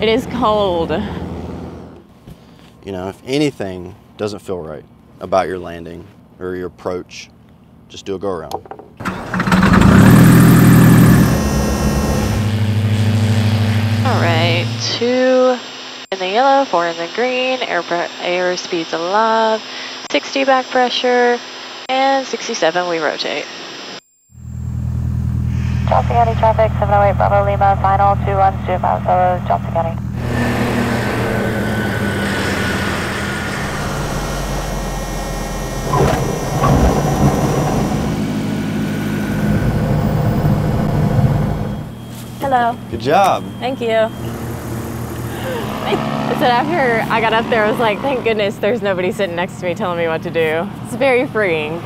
It is cold. You know, if anything doesn't feel right about your landing or your approach, just do a go around. All right, two in the yellow, four in the green, air, air speeds alive, 60 back pressure, and 67 we rotate. Johnston County traffic, 708 Bravo Lima, final 212 miles solo, Johnston County. Hello. Good job. Thank you. I said after I got up there, I was like, thank goodness there's nobody sitting next to me telling me what to do. It's very freeing.